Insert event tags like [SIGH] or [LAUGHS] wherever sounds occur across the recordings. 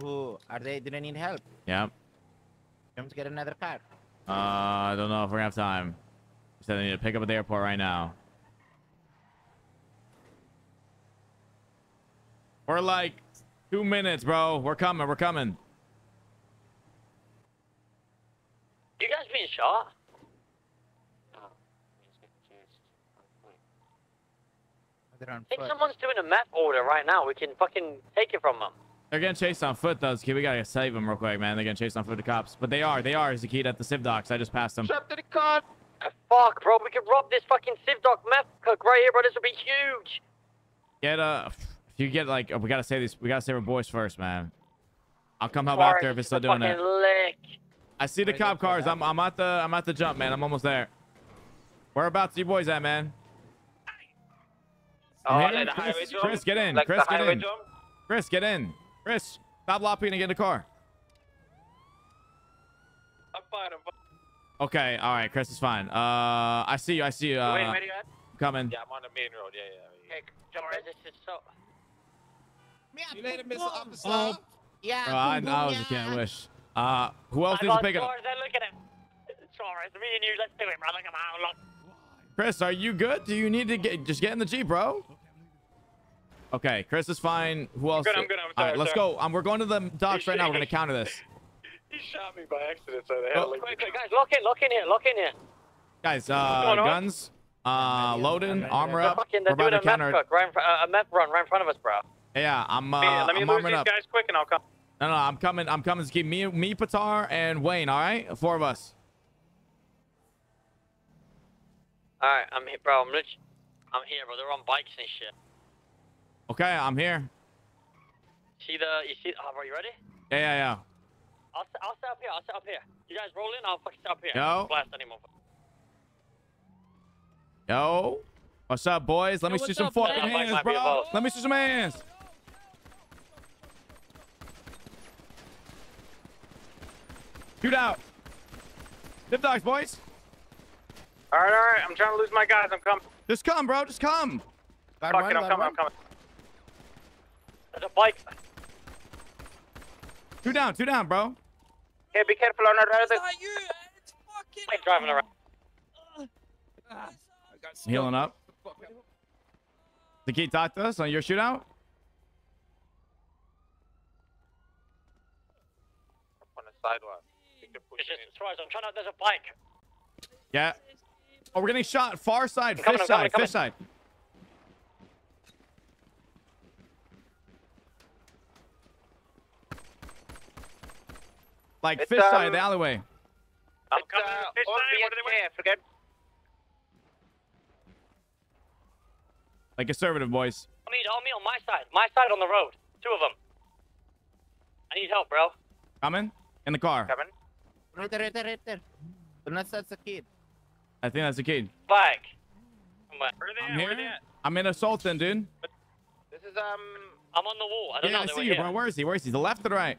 who are they? Do they need help? Yep. Come to get another car. Uh, I don't know if we're gonna have time. He said they need to pick up at the airport right now. We're like two minutes, bro. We're coming. We're coming. You guys being shot? They're on I think foot. someone's doing a meth order right now. We can fucking take it from them. They're getting chased on foot, though. Kid, we gotta save them real quick, man. They're getting chased on foot, the cops. But they are. They are. Zakid at the civ docks. I just passed them. Up to the car. Fuck, bro. We could rob this fucking Civ Doc meth cook right here, bro. This would be huge. Get uh, if you get like, we gotta save these. We gotta save our boys first, man. I'll come help out there if it's still doing that. lick. I see the Wait, cop cars. I'm I'm at the I'm at the jump, man. I'm almost there. Whereabouts you boys at, man? Oh, I'm like here. the highway Chris. Chris, get in. Chris, get in. Chris, get in. Chris, stop lopping and get in the car. I'm fine, I'm fine. Okay, all right. Chris is fine. Uh, I see you. I see you. Uh, Wait, where you at? coming. Yeah, I'm on the main road. Yeah, yeah. Hey, jump right. This is so. You later, Mr. Officer. Oh, yeah. Oh, I, I was a can't wish. Uh, who else I needs to pick it up? look at him. Suarez, me and you, let's do it, brother. Come on, look. Chris, are you good? Do you need to get just get in the Jeep, bro? Okay, Chris is fine. Who else? good, I'm good, I'm All sorry, right, let's sorry. go. Um, we're going to the docks right now. We're gonna [LAUGHS] counter this. He shot me by accident, so they Oh. had to. Quick, quick, guys, lock in, lock in here, lock in here. Guys, uh, guns, uh, loading, armor They're up. fucking, We're they're about doing a counter. meth cook, right in uh, a meth run right in front of us, bro. Yeah, I'm. Uh, Hey, let me I'm lose these up. guys quick, and I'll come. No, no, I'm coming. I'm coming to keep me, me, Patar, and Wayne. All right, four of us. All right, I'm here, bro. I'm rich. I'm here, bro. They're on bikes and shit. Okay, I'm here. See the, you see, oh, bro, you ready? Yeah, yeah, yeah. I'll, s- I'll set up here, I'll set up here. You guys roll in, I'll fucking set up here. Yo. Blast anymore. Yo, what's up, boys? Let Yo, me see what's some fucking man? hands, Might bro. Let me see some hands. Shoot out. Dip dogs, boys. All right, all right. I'm trying to lose my guys. I'm coming. Just come, bro. Just come. Guard Fuck one, it, I'm coming. I'm coming. There's a bike. Two down. Two down, bro. Hey, be careful on the road. It's not you. It's fucking. Bike driving around. Ah, I got Healing up. The key talk to us on your shootout. On the sidewalk. You can push It's it just, in. Suarez, I'm trying to, there's a bike. Yeah. Oh, we're getting shot. Far side. I'm Fish coming, side. I'm Fish side. Like It's, fish side, um, the alleyway. I'm It's, coming. uh, Fish side, what are they waiting? Forget. Like conservative boys. On me, on me on my side. My side on the road. Two of them. I need help, bro. Coming in the car. Coming. Right there, right there, right there. Do not touch the kid. I think that's the kid. Bike. Where are they I'm at? Where are here. they at? I'm in assaulting, dude. This is um. I'm on the wall. I don't Yeah, know. I they see you, here. bro. Where is he? Where is he? The left or the right?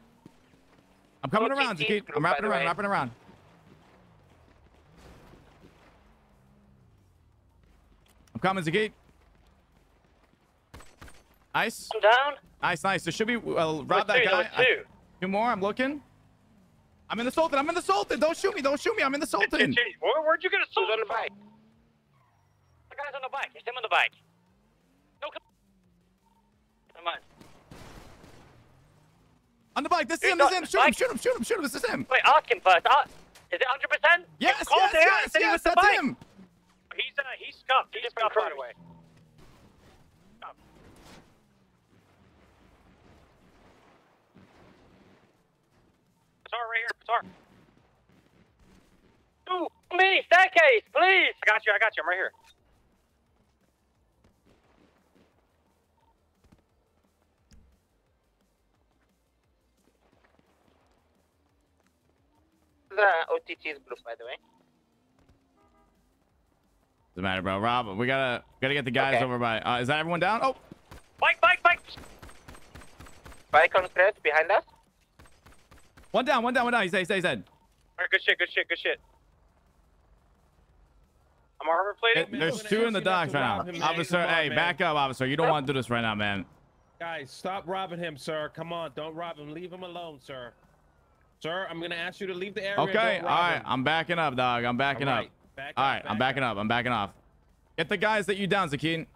I'm coming around, OTT group, I'm wrapping the around, way. wrapping around. I'm coming, Zakid. Nice. I'm down. Nice, nice. There should be, well, There rob was that two. Guy. was I- two. two more. I'm looking. I'm in the Sultan. I'm in the Sultan. Don't shoot me. Don't shoot me. I'm in the Sultan. Where, where'd you get a Who's soldier on the from? bike? The guy's on the bike. It's him on the bike. No, come. Come on. On the bike. This is him. This is him. Shoot him. Shoot him. Shoot him. Shoot him. This is him. Wait, ask him first. Uh, is it 100%? Yes, yes, there. Yes, he yes. was the That's bike. him. He's uh, he's scuffed. He's Different scuffed, by crews. the. Sorry, right here. Sorry. Ooh, me, staircase, please. I got you. I got you. I'm right here. The OTT's group, by the way. Doesn't matter, bro. Rob, we gotta gotta get the guys Okay. over by. Uh, is that everyone down? Oh, Bike, bike, bike. Bike on crest behind us. one down. One down. One down. He's dead. He's dead. He's dead. All right, good shit. Good shit. Good shit. I'm armor plated. There's two in the docks right now. Officer, hey, back up, officer. You don't want to do this right now, man. Guys, stop robbing him, sir. Come on, don't rob him. Leave him alone, sir. Sir, I'm gonna ask you to leave the area. Okay, Don't all rob right. him. I'm backing up, dog. I'm backing All up. right, back All up, right, I'm backing up. I'm backing off. Get the guys that you down, Zakeen.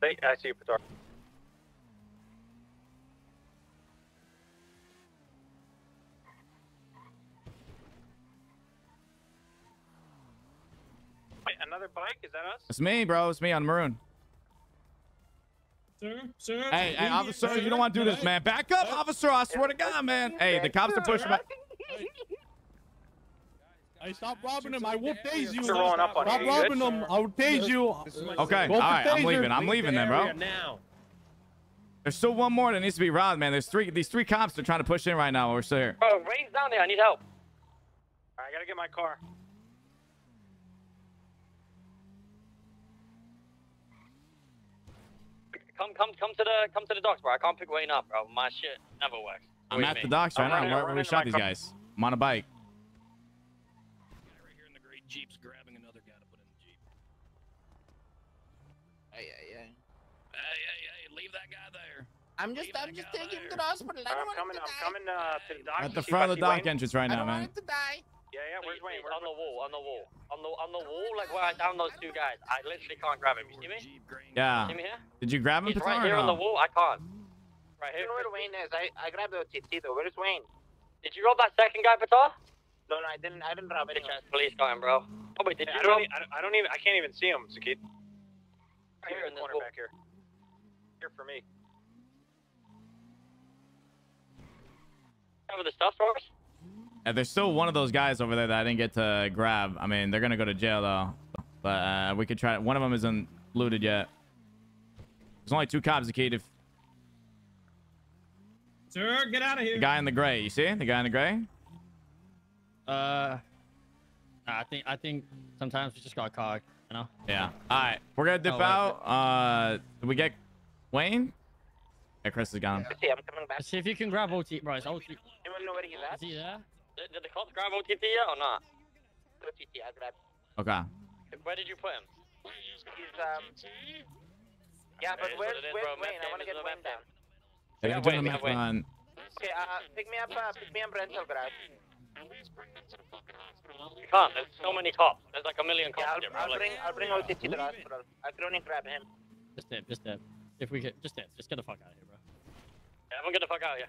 Hey, I see you, Patar. Wait, another bike? Is that us? It's me, bro. It's me on maroon. Sir, sir. Hey, hey, officer, me, you don't want to do this, Hey, man. Back up, officer. I swear to God, man. Hey, the cops are pushing back. [LAUGHS] Hey, stop robbing him. I will tase you. Rolling up on Stop you. You good? robbing him. I will tase you. This is my Okay, Go all for right. I'm leaving. I'm leaving the then, bro. There's still one more that needs to be robbed, man. There's three. These three cops are trying to push in right now. while We're still here. Bro, Rain's down there. I need help. I gotta get my car. Come, come, come to the, come to the docks, bro. I can't pick Wayne up, bro. My shit never works. I'm Believe at me. the docks right now. Where, where we shot these guys. I'm on a bike. Guy right here in the gray Jeep's grabbing another guy to put in the Jeep. Ay, ay, ay. Hey, hey, hey, leave that guy there. I'm just, Leave I'm just taking him to the hospital. I I'm don't want coming, him to I'm die. coming uh, to the dock. At the front of the dock entrance right I now, don't want man. him to die. Yeah, yeah, where's Wayne? please, Where, on the wall, on the wall, on the, on the wall, like where I down those two guys. I literally can't grab him. You see me? Jeep, gray and Yeah. See me here? Did you grab him, He's right here or on the wall. I can't. Right here. don't know where Wayne is. I, I grabbed the OTT though. Where's Wayne? Did you rob that second guy, Patar? No, no, I didn't. I didn't rob Bitch anyone. ass police got him, bro. Oh wait, did I you don't, rob? I don't- I don't even, I can't even see him, Sakit. Right Here here in in the corner back here. Here for me. Cover the stuff for us? Yeah, there's still one of those guys over there that I didn't get to grab. I mean, they're gonna go to jail though. But uh, we could try. One of them isn't looted yet. There's only two cops, Zakeen. If Sir, get out of here. the guy in the gray, you see the guy in the gray? Uh, I think I think sometimes we just got caught, you know. Yeah. All right, we're gonna dip Oh, out. Uh, did we get Wayne? Yeah, Chris is gone. See, I'm coming back. See if you can grab OT, bro. It's OT. Is Anyone know where he's at? Is he there? Did, did the cops grab OTT yet or not? OTT. I grabbed. Okay. Where did you put him? He's um. Yeah, but It is where's, what where's bro. Wayne? I want to get is Wayne meth down. They're Yeah, gonna do Wayne, the we Wayne. on. Okay, uh, pick me up. Uh, pick me up rental garage. You can't. There's so many cops. There's like a million Yeah, cops I'll, here, bro. I'll Like, bring I'll bring OTT to the hospital. I can only grab him. Just dip, just dip. If we get, just dip. Just get the fuck out of here, bro. yeah, everyone get the fuck out of here.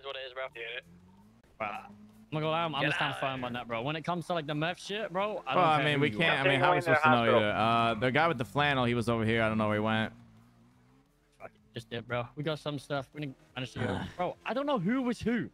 This is what it is, bro. Yeah. I'm gonna go out. I'm gonna Get stand out. firm on that, bro. When it comes to like the meth shit, bro. I Well, don't I mean, we can't. I mean, how are we Take Wayne to supposed to know the either? Uh, the guy with the flannel, he was over here. I don't know where he went. Fuck it, Just dip, bro. We got some stuff. We didn't manage to get. Bro, I don't know who was who.